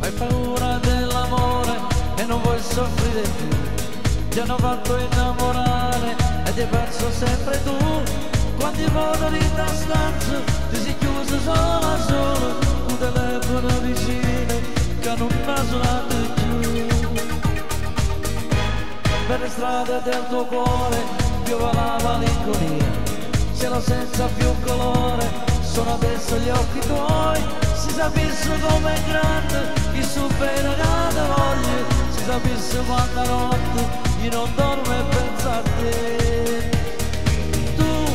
Hai paura dell'amore e non vuoi soffrire più. Ti hanno fatto innamorare ed hai perso sempre tu. Quando i motori da stanza ti si chiuso solo a solo, un telefono vicino che non ha suonato più. Per le strade del tuo cuore piove la malinconia, cielo senza più colore, Sono adesso gli occhi tuoi Si sapesse é grande Chi supera cada voglia Si sapesse quanta notte Chi non dorme e pensa a te. Tu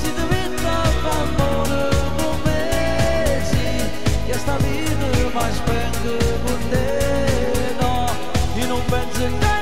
si diventa bambone come si Che sta vita mai bem con te. No, io non penso che